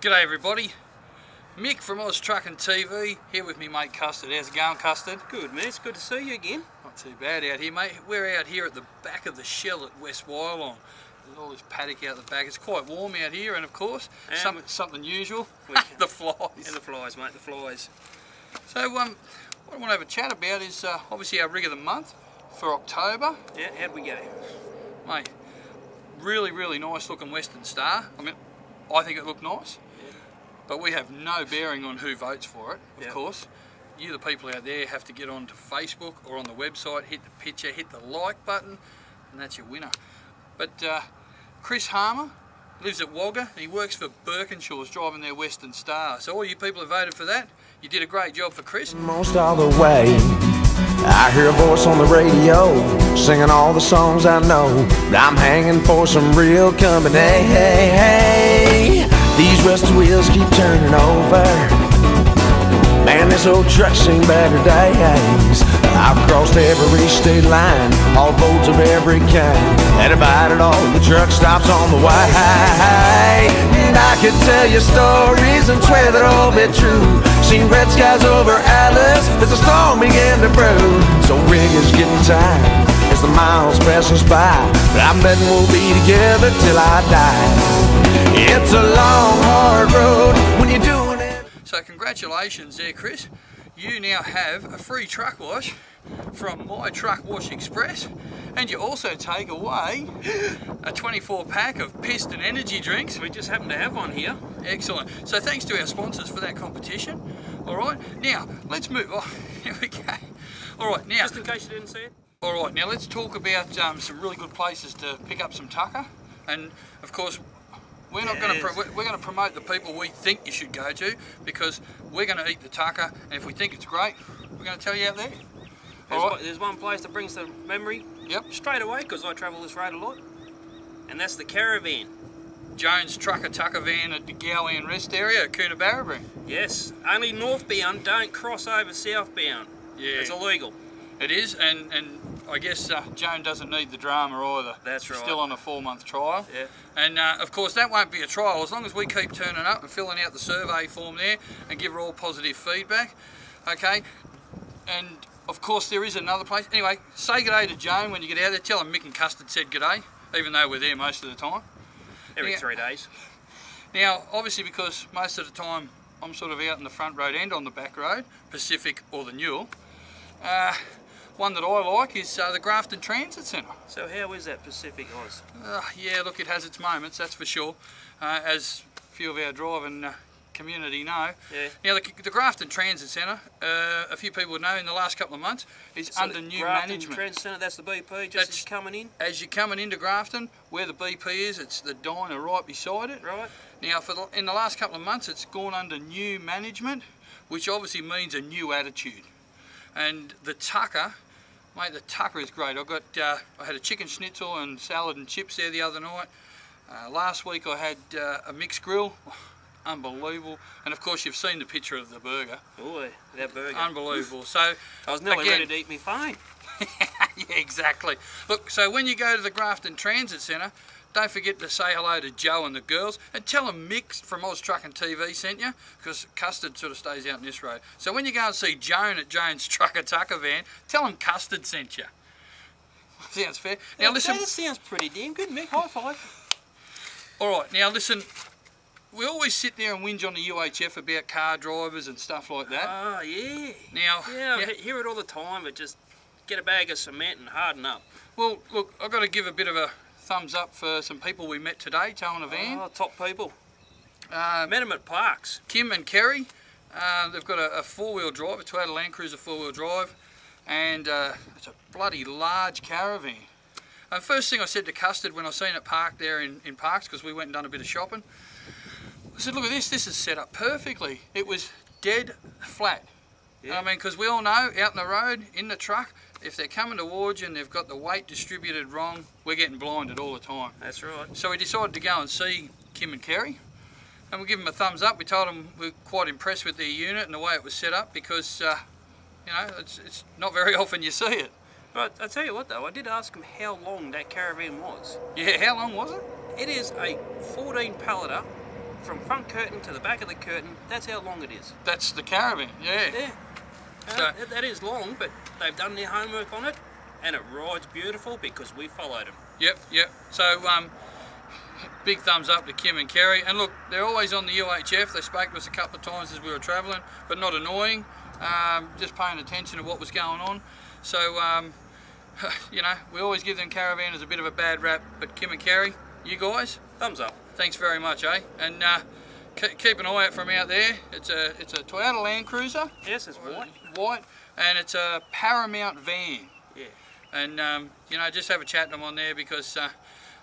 G'day everybody, Mick from Oz Trucking TV, here with me mate Custard. How's it going Custard? Good mate, it's good to see you again. Not too bad out here mate. We're out here at the back of the shell at West Wyalong. There's all this paddock out the back. It's quite warm out here and of course, And some, something usual, the flies. And the flies, mate, the flies. So um, what I want to have a chat about is uh, obviously our rig of the month for October. Yeah, how'd we go? Mate, really, really nice looking Western Star. I mean, I think it looked nice. Yeah. But we have no bearing on who votes for it, of Yeah. course. You, the people out there, have to get onto Facebook or on the website, hit the picture, hit the like button, and that's your winner. But uh, Chris Harmer lives at Wagga and he works for Birkinshaw's driving their Western Star. So all you people who voted for that, you did a great job for Chris. most all the way. I hear a voice on the radio singing all the songs I know. I'm hanging for some real company. Hey, Hey, hey, These rusty wheels keep turning over. Man, this old truck's seen better days. I've crossed every state line, all boats of every kind, and divided all the truck stops on the way. And I could tell you stories and swear they'd all be true. Seen red skies over Alice as the storm began to brew. So riggers getting tired as the miles pass us by. But I'm betting we'll be together till I die. It's a long, hard road when you're doing it. So congratulations there, Chris. You now have a free truck wash from My Truck Wash Express, and you also take away a 24 pack of Piston energy drinks. We just happen to have one here. Excellent. So thanks to our sponsors for that competition. All right. Now let's move. Oh, here we go. All right. Now. Just in case you didn't see it. All right, now let's talk about um, some really good places to pick up some tucker, and of course, we're not going to we're, going to promote the people we think you should go to because we're going to eat the tucker, and if we think it's great, we're going to tell you out there. There's, All one, there's one place that brings the memory Yep, straight away because I travel this road a lot. And that's the caravan. Joan's Trucker Tucker Van at the Gowland Rest Area at Coonabarabran. Yes, only northbound, don't cross over southbound. Yeah, It's illegal. it is, and and I guess uh, Joan doesn't need the drama either. That's right. Still on a four-month trial. Yeah. And uh, of course, that won't be a trial as long as we keep turning up and filling out the survey form there and give her all positive feedback. Okay. And of course, there is another place. Anyway, say good day to Joan when you get out there. Tell her Mick and Custard said good day, even though we're there most of the time. Every three days. Now, obviously, because most of the time I'm sort of out in the front road and on the back road, Pacific or the Newell. Uh, one that I like is uh, the Grafton Transit Centre. So how is that Pacific Oz? Uh, yeah, look, it has its moments, that's for sure, uh, as a few of our driving uh, community know. Yeah. Now, the, the Grafton Transit Centre, uh, a few people would know in the last couple of months, is So under new Grafton management. Transit Centre, that's the BP, just That's- coming in, As you're coming into Grafton, where the BP is, it's the diner right beside it. right? Now, for the, in the last couple of months, it's gone under new management, which obviously means a new attitude. And the tucker, mate, the tucker is great. I got, uh, I had a chicken schnitzel and salad and chips there the other night. Uh, last week I had uh, a mixed grill, unbelievable. And of course, you've seen the picture of the burger, Boy, that burger. unbelievable. So, I was nearly again- ready to eat me fine. yeah, exactly. Look, so when you go to the Grafton Transit Centre, don't forget to say hello to Joe and the girls and tell them Mick from Oz Trucking TV sent you because Custard sort of stays out in this road. So when you go and see Joan at Joan's Trucker Tucker van, tell them Custard sent you. Sounds fair. Now listen, That sounds pretty damn good, Mick. High five. all right, now listen, we always sit there and whinge on the UHF about car drivers and stuff like that. Ah, yeah. Now, Yeah, I yeah, hear it all the time, but just get a bag of cement and harden up. well, look, I've got to give a bit of a thumbs up for some people we met today towing a van. Oh, top people. Uh, Met them at Parkes. Kim and Kerry, uh, they've got a, a four-wheel drive, a Toyota Land Cruiser four-wheel drive, and uh, it's a bloody large caravan. Uh, first thing I said to Custard when I seen it parked there in, in Parkes, because we went and done a bit of shopping, I said, look at this, this is set up perfectly. It was dead flat. Yeah. I mean, because we all know, out in the road, in the truck, if they're coming towards you and they've got the weight distributed wrong, we're getting blinded all the time. That's right. So we decided to go and see Kim and Kerry. And we give them a thumbs up. We told them we're quite impressed with their unit and the way it was set up because, uh, you know, it's, it's not very often you see it. But I tell you what, though, I did ask him how long that caravan was. Yeah, how long was it? It is a 14 palleter from front curtain to the back of the curtain, that's how long it is. That's the caravan, yeah. Yeah. Uh, So- that- that is long, but they've done their homework on it, and it rides beautiful because we followed them. Yep, yep. So, um, big thumbs up to Kim and Kerry. And look, they're always on the UHF. They spoke to us a couple of times as we were travelling, but not annoying. Um, just paying attention to what was going on. So, um, you know, we always give them caravanners a bit of a bad rap, but Kim and Kerry, you guys, Thumbs up. thanks very much, eh? And uh, keep an eye out from out there. It's a it's a Toyota Land Cruiser, Yes, it's white. White, and it's a Paramount van. Yeah. And um, you know, just have a chat to them on there because uh,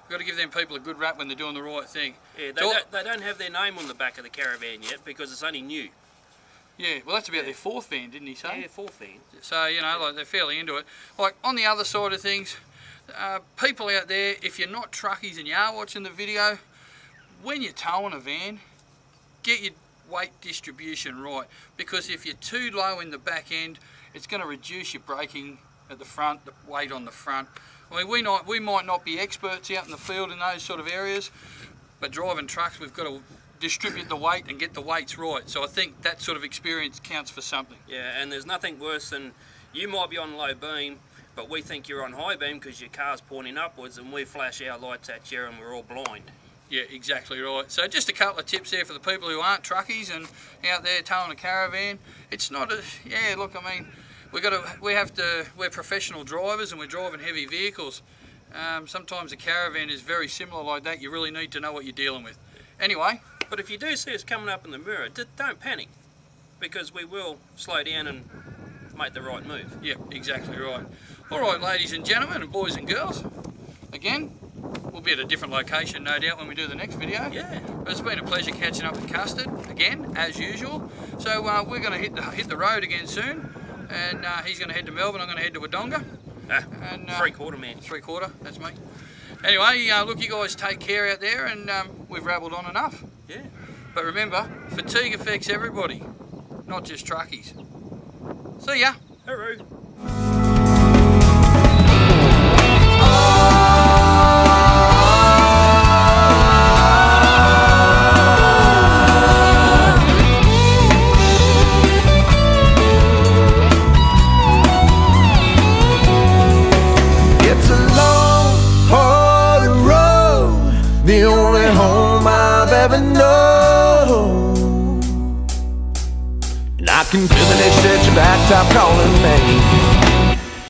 we've got to give them people a good rap when they're doing the right thing. Yeah, they don't, they don't have their name on the back of the caravan yet because it's only new. Yeah, well, that's about their fourth van, didn't he say? Yeah, fourth van. So you know, like they're fairly into it. Like on the other side of things, uh, people out there, if you're not truckies and you are watching the video, when you're towing a van, get your weight distribution right because if you're too low in the back end, it's going to reduce your braking at the front, the weight on the front. I mean, we not we might not be experts out in the field in those sort of areas, but driving trucks, we've got to distribute the weight and get the weights right. So I think that sort of experience counts for something. Yeah, and there's nothing worse than you might be on low beam, but we think you're on high beam because your car's pointing upwards and we flash our lights at you and we're all blind. Yeah, exactly right. So just a couple of tips there for the people who aren't truckies and out there towing a caravan. It's not a yeah. Look, I mean, we got to we have to we're professional drivers and we're driving heavy vehicles. Um, sometimes a caravan is very similar like that. You really need to know what you're dealing with. Anyway, But if you do see us coming up in the mirror, d- don't panic because we will slow down and make the right move. yeah, exactly right. All right, ladies and gentlemen, and boys and girls. Again, we'll be at a different location, no doubt, when we do the next video. Yeah. But it's been a pleasure catching up with Custard again, as usual. So uh, we're going to hit the hit the road again soon, and uh, he's going to head to Melbourne. I'm going to head to Wodonga. Ah, And uh, three quarter man. three quarter. That's me. Anyway, uh, look, you guys take care out there, and um, we've rabbled on enough. Yeah. But remember, fatigue affects everybody, not just truckies. See ya. Hooroo. I can feel the stretch of blacktop calling me.